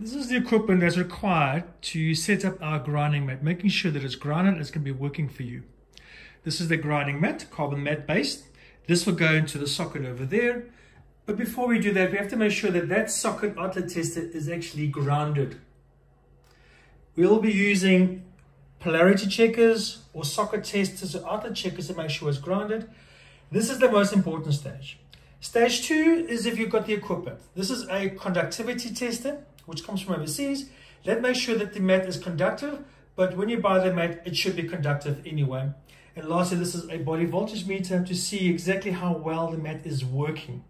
This is the equipment that's required to set up our grounding mat, making sure that it's grounded and it's going to be working for you. This is the grounding mat, carbon mat based. This will go into the socket over there. But before we do that, we have to make sure that that socket outlet tester is actually grounded. We'll be using polarity checkers or socket testers or outlet checkers to make sure it's grounded. This is the most important stage. Stage two is if you've got the equipment. This is a conductivity tester which comes from overseas, let make sure that the mat is conductive, but when you buy the mat, it should be conductive anyway. And lastly, this is a body voltage meter to see exactly how well the mat is working.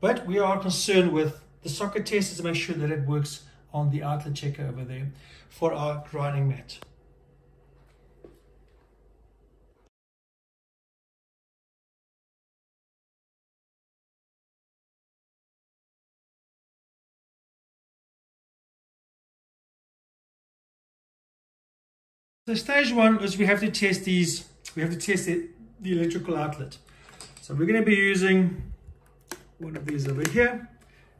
But we are concerned with the socket test to make sure that it works on the outlet checker over there for our grounding mat. So stage one is we have to test these, we have to test it, the electrical outlet. So we're going to be using one of these over here.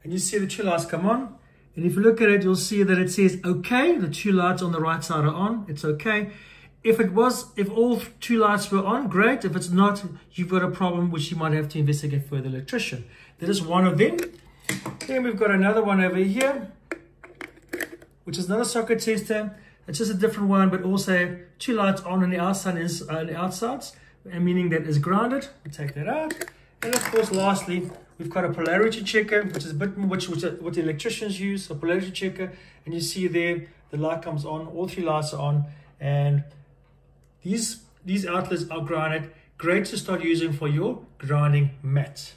And you see the two lights come on. And if you look at it, you'll see that it says okay. The two lights on the right side are on. It's okay. If it was, if all two lights were on, great. If it's not, you've got a problem which you might have to investigate further electrician. That is one of them. Then we've got another one over here, which is another socket tester. It's just a different one, but also two lights on on the outside is uh, the outsides, and meaning that is grounded. We take that out. And of course, lastly, we've got a polarity checker, which is a bit more, which, which what the electricians use, a polarity checker. And you see there, the light comes on, all three lights are on, and these, these outlets are grounded. Great to start using for your grounding mat.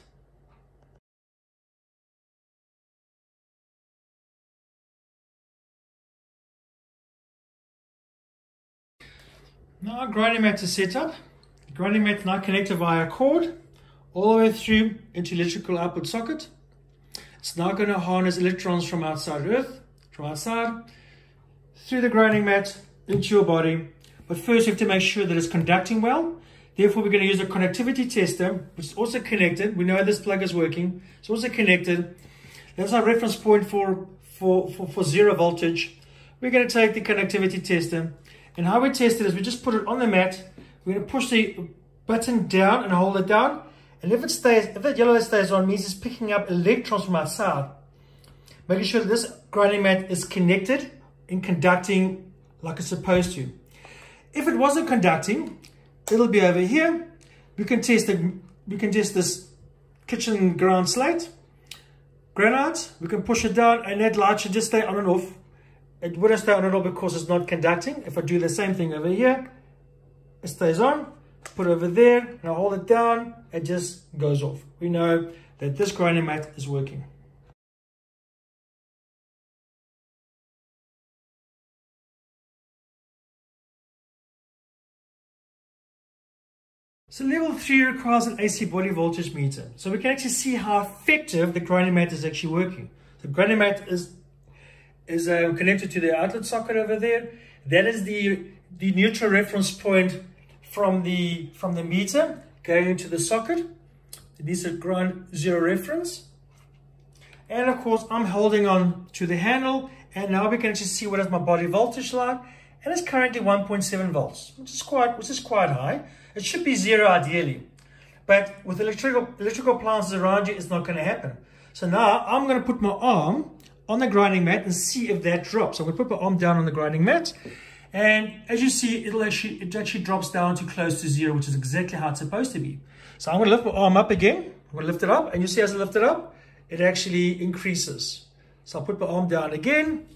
Now grounding mat is set up. The grounding mat now connected via a cord all the way through into electrical output socket. It's now going to harness electrons from outside Earth, from outside, through the grounding mat into your body. But first you have to make sure that it's conducting well. Therefore, we're going to use a conductivity tester, which is also connected. We know this plug is working. It's also connected. That's our reference point for, for, for, for zero voltage. We're going to take the conductivity tester and how we test it is we just put it on the mat. We're going to push the button down and hold it down. And if it stays, if that yellow stays on, means it's picking up electrons from outside. Making sure that this grounding mat is connected and conducting like it's supposed to. If it wasn't conducting, it'll be over here. We can test it. We can test this kitchen ground slate. Granite, we can push it down and that light should just stay on and off it wouldn't stay on at all because it's not conducting. If I do the same thing over here, it stays on, put it over there, and I hold it down, it just goes off. We know that this grounding mat is working. So level 3 requires an AC body voltage meter. So we can actually see how effective the grounding mat is actually working. The grounding mat is is uh, connected to the outlet socket over there. That is the, the neutral reference point from the, from the meter going into the socket. These are ground zero reference. And of course, I'm holding on to the handle and now we can actually see what is my body voltage like. And it's currently 1.7 volts, which is quite, which is quite high. It should be zero ideally. But with electrical, electrical appliances around you, it's not going to happen. So now I'm going to put my arm on the grounding mat and see if that drops. I'm going to put my arm down on the grounding mat. And as you see, it'll actually, it actually drops down to close to zero, which is exactly how it's supposed to be. So I'm going to lift my arm up again. I'm going to lift it up. And you see as I lift it up, it actually increases. So I'll put my arm down again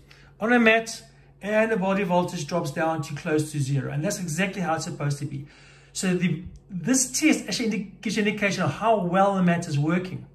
on a mat and the body voltage drops down to close to zero. And that's exactly how it's supposed to be. So the, this test actually gives you an indication of how well the mat is working.